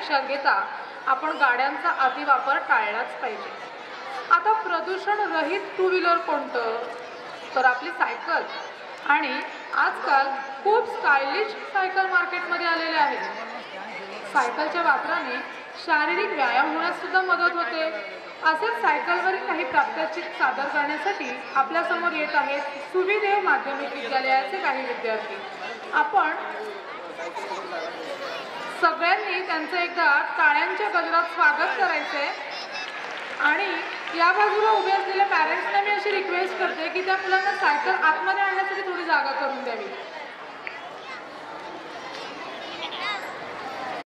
लक्षात घेता आपण गाड्यांचा अतिवापर टाळलाच पाहिजे. आता प्रदूषण रहित टू व्हीलर कोणतं? तर आपली सायकल. आणि आजकाल खूप स्टायलिश सायकल मार्केटमध्ये आलेले आहे. सायकलच्या वापराने शारीरिक व्यायाम होण्यास सुद्धा मदत होते. असेच सायकलवरील काही प्रात्यक्षिक सादर करण्यासाठी आपल्यासमोर येत आहेत सुविदेव माध्यमिक विद्यालयाचे काही विद्यार्थी. आपण सगळ्यांनी त्यांचं एकदा टाळ्यांच्या गजरात स्वागत करायचंय. आणि या बाजूला उभे असलेल्या पॅरेंट्सना मी अशी रिक्वेस्ट करते की त्या मुलांना सायकल आतमध्ये आणण्यासाठी थोडी जागा करून द्यावी.